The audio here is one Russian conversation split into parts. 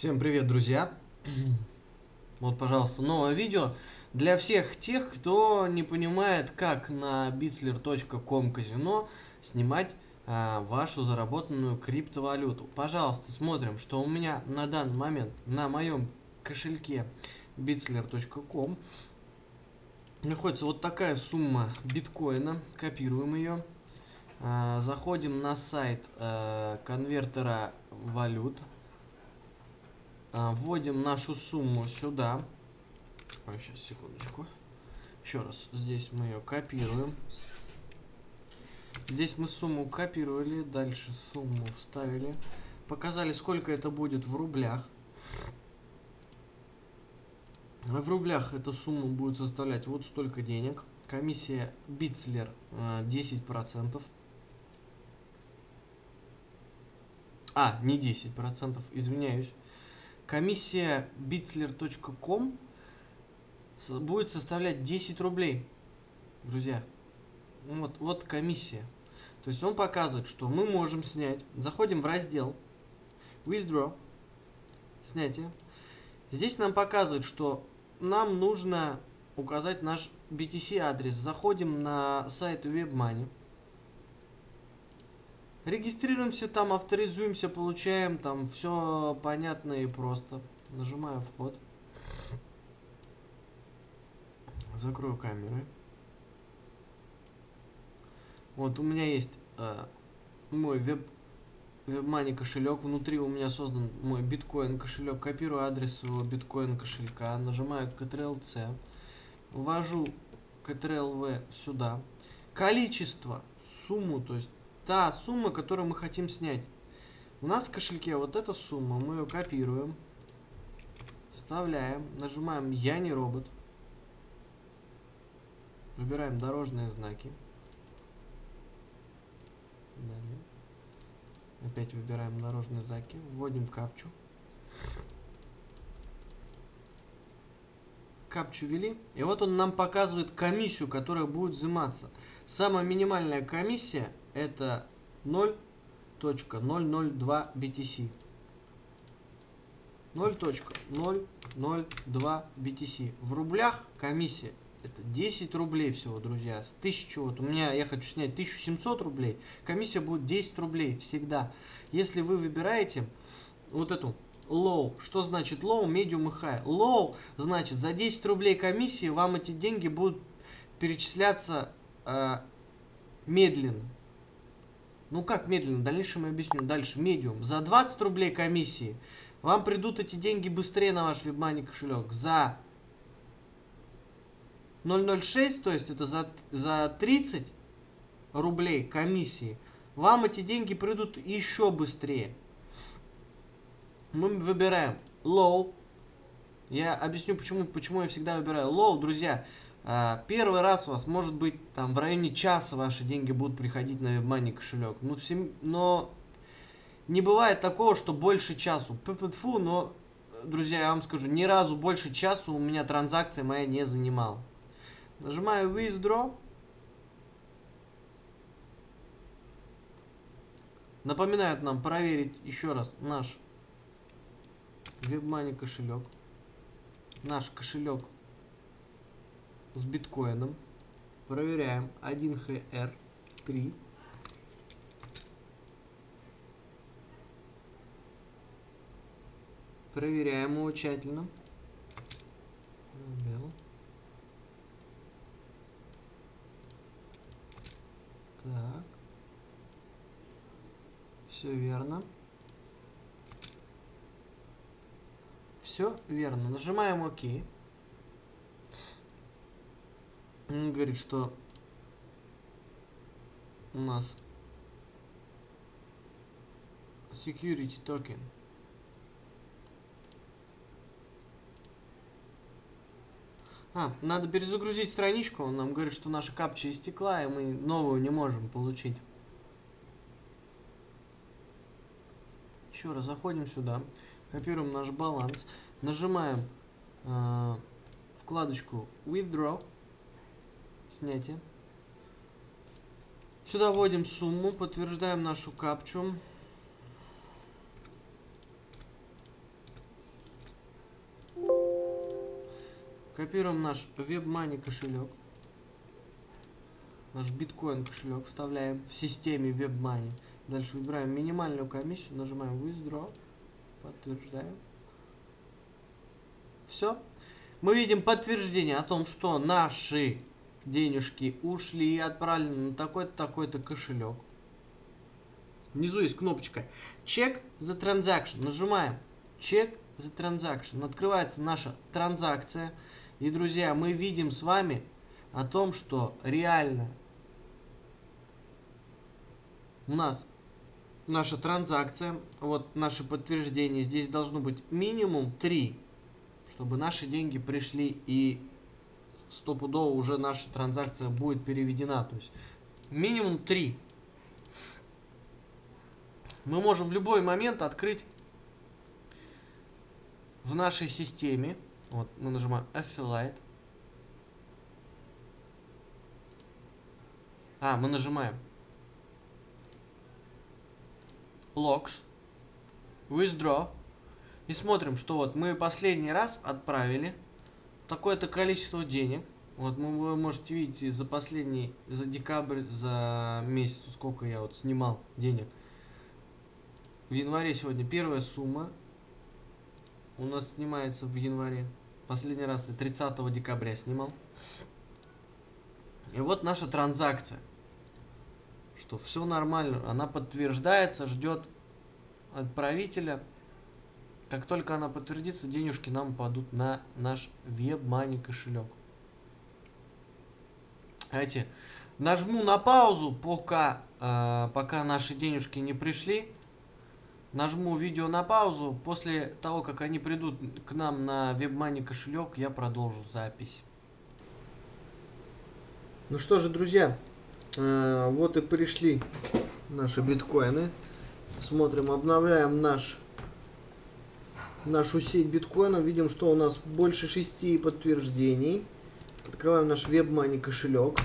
Всем привет, друзья! Вот, пожалуйста, новое видео для всех тех, кто не понимает, как на bitsler.com казино снимать а, вашу заработанную криптовалюту. Пожалуйста, смотрим, что у меня на данный момент на моем кошельке bitsler.com находится вот такая сумма биткоина. Копируем ее. А, заходим на сайт а, конвертера валют вводим нашу сумму сюда. Ой, сейчас, секундочку. Еще раз, здесь мы ее копируем. Здесь мы сумму копировали, дальше сумму вставили. Показали, сколько это будет в рублях. В рублях эта сумма будет составлять вот столько денег. Комиссия Битцлер 10%. А, не 10%, извиняюсь комиссия bitsler.com будет составлять 10 рублей, друзья. Вот, вот комиссия. То есть он показывает, что мы можем снять. Заходим в раздел Withdraw, снятие. Здесь нам показывает, что нам нужно указать наш BTC адрес. Заходим на сайт WebMoney. Регистрируемся там, авторизуемся, получаем там все понятно и просто. Нажимаю вход. Закрою камеры. Вот у меня есть э, мой веб WebMoney кошелек. Внутри у меня создан мой биткоин кошелек. Копирую адрес своего биткоин кошелька. Нажимаю Ctrl-C. Ввожу Ctrl-V сюда. Количество, сумму, то есть та сумма, которую мы хотим снять. У нас в кошельке вот эта сумма, мы ее копируем, вставляем, нажимаем «Я не робот», выбираем дорожные знаки. Далее. Опять выбираем дорожные знаки, вводим капчу. Капчу ввели, и вот он нам показывает комиссию, которая будет взиматься. Самая минимальная комиссия это 0.002 BTC. 0.002 BTC. В рублях комиссия это 10 рублей всего, друзья. С 1000, вот у меня, я хочу снять 1700 рублей, комиссия будет 10 рублей всегда. Если вы выбираете вот эту low, что значит low, medium и high? Low значит за 10 рублей комиссии вам эти деньги будут перечисляться э, медленно. Ну как медленно? В дальнейшем я объясню. Дальше, медиум. За 20 рублей комиссии вам придут эти деньги быстрее на ваш WebMoney кошелек. За 006, то есть это за, за 30 рублей комиссии, вам эти деньги придут еще быстрее. Мы выбираем low. Я объясню, почему, почему я всегда выбираю low, друзья. А, первый раз у вас может быть там в районе часа ваши деньги будут приходить на WebMoney кошелек. Ну, всем, но не бывает такого, что больше часу. Фу, но, друзья, я вам скажу, ни разу больше часу у меня транзакция моя не занимала. Нажимаю Withdraw. Напоминают нам проверить еще раз наш WebMoney кошелек. Наш кошелек с биткоином. Проверяем 1HR3. Проверяем его тщательно. Так. Все верно. Все верно. Нажимаем ОК. Он говорит, что у нас security token. А, надо перезагрузить страничку. Он нам говорит, что наша капча истекла, и мы новую не можем получить. Еще раз заходим сюда, копируем наш баланс, нажимаем э, вкладочку Withdraw Снятие. Сюда вводим сумму, подтверждаем нашу капчу. Копируем наш WebMoney кошелек. Наш биткоин кошелек вставляем в системе WebMoney. Дальше выбираем минимальную комиссию, нажимаем Withdraw, подтверждаем. Все. Мы видим подтверждение о том, что наши денежки ушли и отправлены на такой-то, такой-то кошелек. Внизу есть кнопочка Check the transaction. Нажимаем Check the transaction. Открывается наша транзакция. И, друзья, мы видим с вами о том, что реально у нас наша транзакция, вот наше подтверждение, здесь должно быть минимум 3, чтобы наши деньги пришли и стопудово уже наша транзакция будет переведена. То есть минимум 3. Мы можем в любой момент открыть в нашей системе. Вот мы нажимаем Affiliate. А, мы нажимаем Logs, Withdraw. И смотрим, что вот мы последний раз отправили такое-то количество денег. Вот вы можете видеть за последний, за декабрь, за месяц, сколько я вот снимал денег. В январе сегодня первая сумма у нас снимается в январе. Последний раз я 30 декабря снимал. И вот наша транзакция. Что все нормально. Она подтверждается, ждет отправителя. Как только она подтвердится, денежки нам падут на наш WebMoney кошелек. Эти нажму на паузу, пока, э, пока наши денежки не пришли нажму видео на паузу. После того, как они придут к нам на WebMoney кошелек, я продолжу запись. Ну что же, друзья, э, вот и пришли наши биткоины. Смотрим, обновляем наш, нашу сеть биткоина. Видим, что у нас больше шести подтверждений. Открываем наш WebMoney кошелек.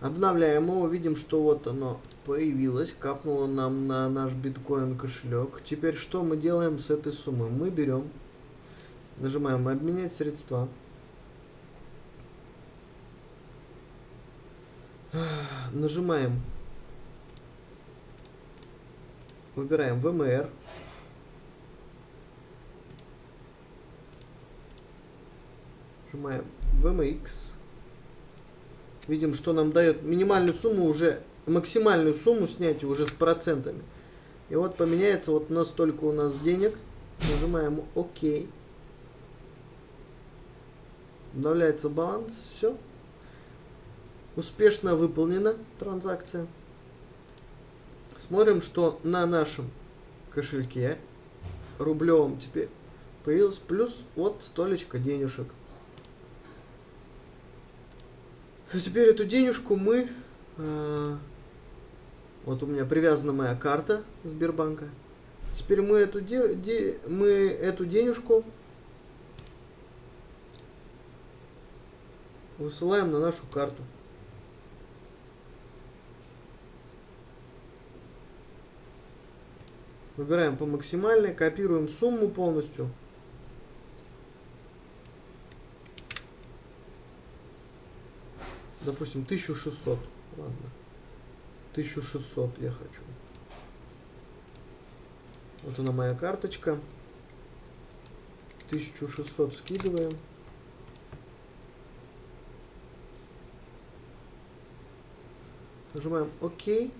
Обновляем его, видим, что вот оно появилось, капнуло нам на наш биткоин кошелек. Теперь что мы делаем с этой суммой? Мы берем, нажимаем обменять средства. Нажимаем, выбираем ВМР. Нажимаем VMX. Видим, что нам дает минимальную сумму уже максимальную сумму снять уже с процентами. И вот поменяется вот настолько у нас денег. Нажимаем ОК. Обновляется баланс. Все. Успешно выполнена транзакция. Смотрим, что на нашем кошельке рублевом теперь появилось плюс вот столечко денежек. Теперь эту денежку мы э, вот у меня привязана моя карта Сбербанка. Теперь мы эту, де, де, мы эту денежку высылаем на нашу карту. Выбираем по максимальной, копируем сумму полностью. Допустим, 1600. Ладно. 1600 я хочу. Вот она моя карточка. 1600 скидываем. Нажимаем ОК.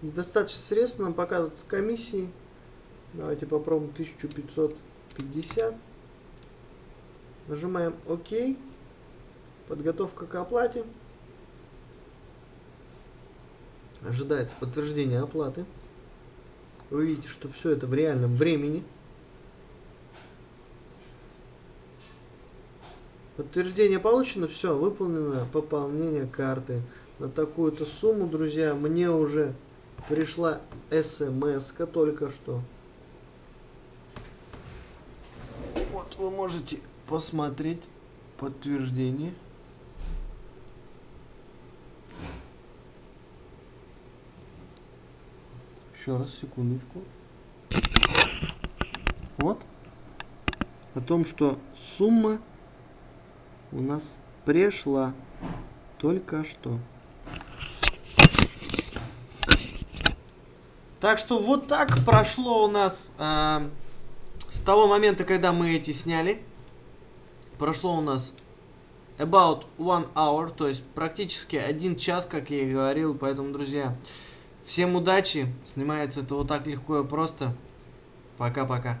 Недостаточно средств нам показывают с комиссией. Давайте попробуем 1550. Нажимаем ОК. Подготовка к оплате. Ожидается подтверждение оплаты. Вы видите, что все это в реальном времени. Подтверждение получено, все, выполнено пополнение карты. На такую-то сумму, друзья, мне уже пришла смс только что. Вот вы можете посмотреть подтверждение. Еще раз, секундочку. Вот. о том, что сумма у нас пришла только что. Так что вот так прошло у нас э, с того момента, когда мы эти сняли. Прошло у нас about one hour, то есть практически один час, как я и говорил. Поэтому, друзья, всем удачи. Снимается это вот так легко и просто. Пока-пока.